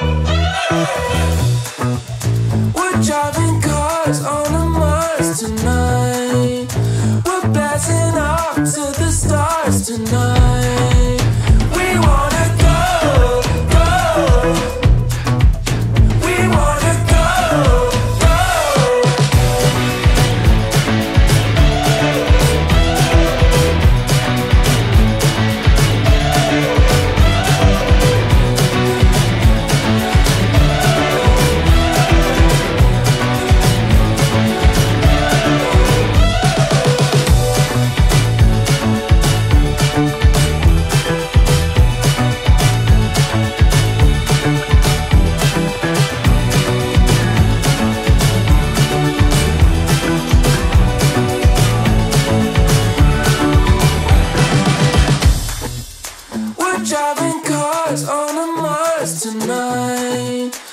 Oh, on a Mars tonight.